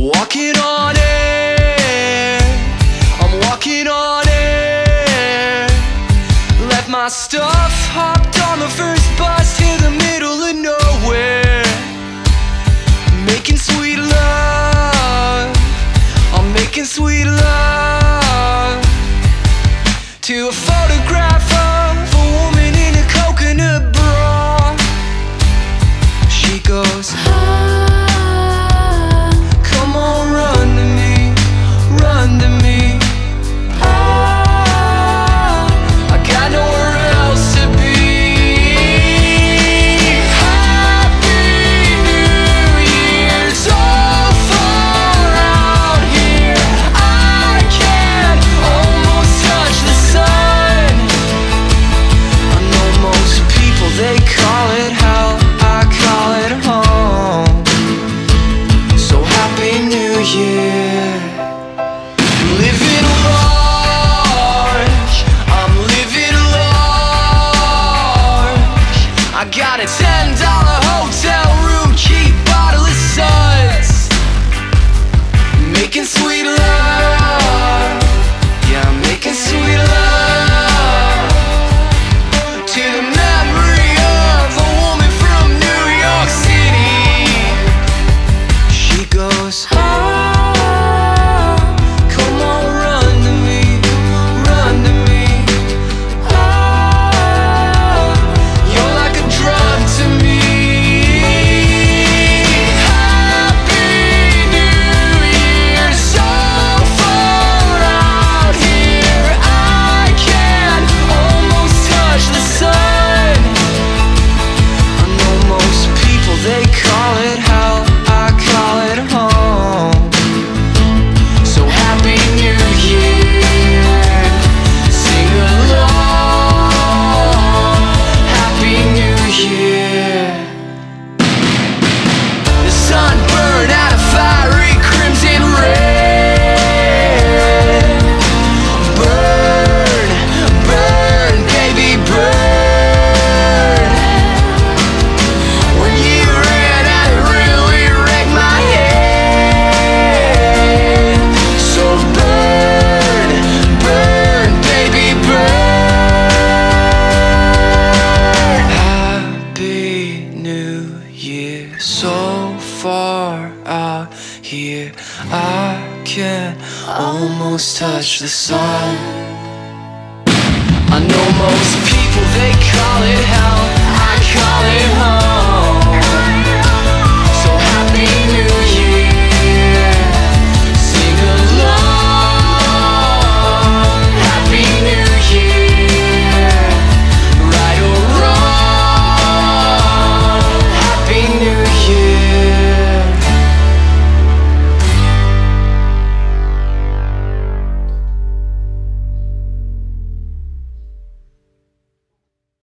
Walking on air, I'm walking on air. Left my stuff, hopped on the first bus to the middle of nowhere. Making sweet love, I'm making sweet love to a photograph of a woman in a coconut bra. She goes. New Year. here. I can almost touch the sun. I know most people, they call it hell.